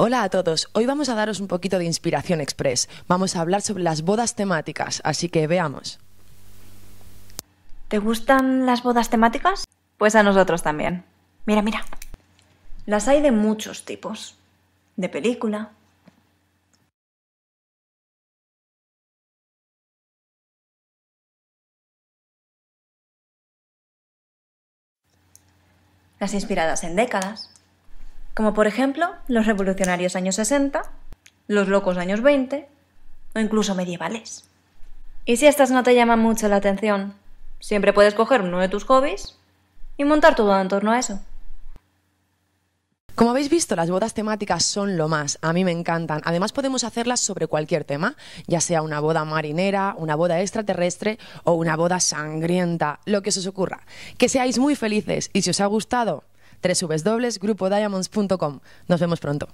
Hola a todos, hoy vamos a daros un poquito de inspiración express. Vamos a hablar sobre las bodas temáticas, así que veamos. ¿Te gustan las bodas temáticas? Pues a nosotros también. Mira, mira. Las hay de muchos tipos. De película. Las inspiradas en décadas. Como por ejemplo los revolucionarios años 60, los locos años 20 o incluso medievales. Y si estas no te llaman mucho la atención, siempre puedes coger uno de tus hobbies y montar todo en torno a eso. Como habéis visto, las bodas temáticas son lo más, a mí me encantan. Además podemos hacerlas sobre cualquier tema, ya sea una boda marinera, una boda extraterrestre o una boda sangrienta, lo que se os ocurra. Que seáis muy felices y si os ha gustado, www.grupodiamonds.com. Nos vemos pronto.